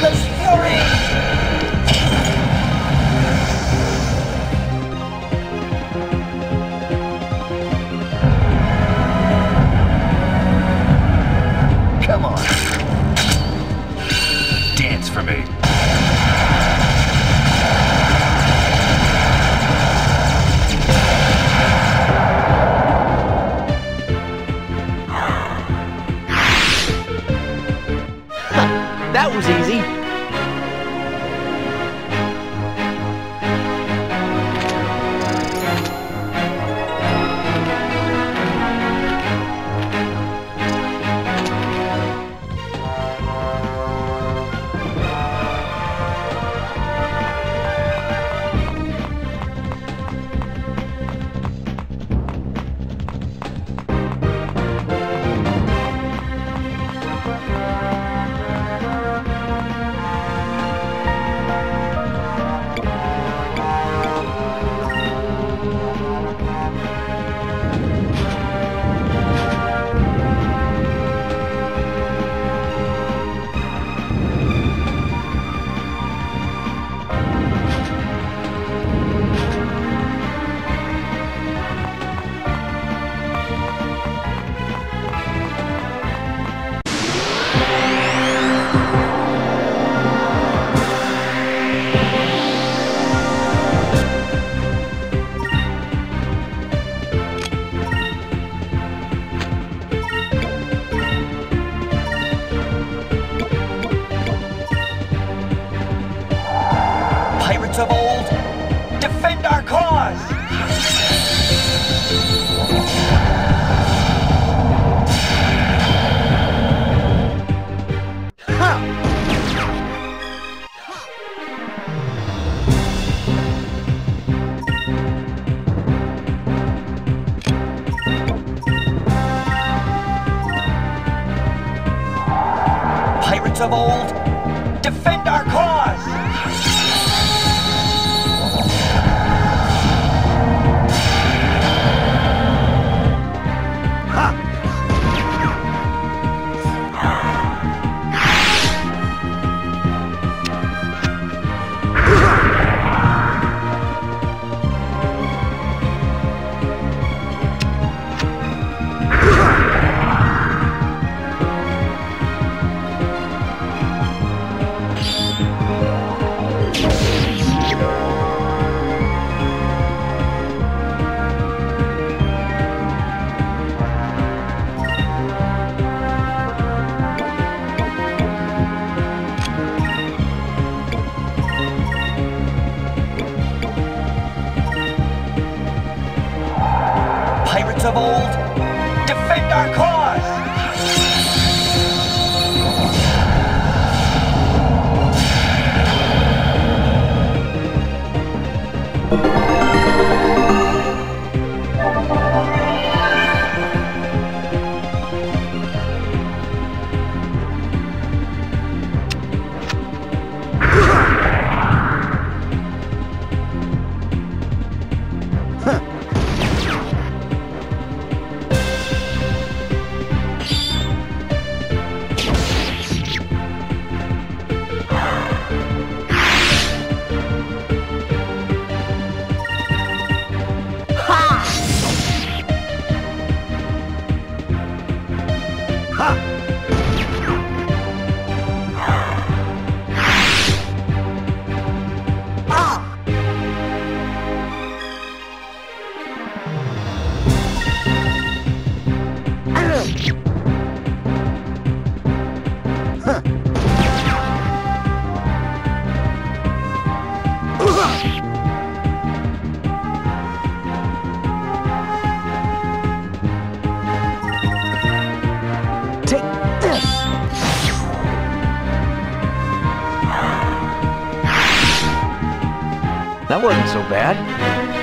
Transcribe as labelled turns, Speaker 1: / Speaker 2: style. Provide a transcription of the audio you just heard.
Speaker 1: Fury!
Speaker 2: Come on. Dance for me.
Speaker 3: Was easy.
Speaker 1: Pirates of old, defend our cause! Pirates of old, defend our 啊
Speaker 3: That wasn't so bad.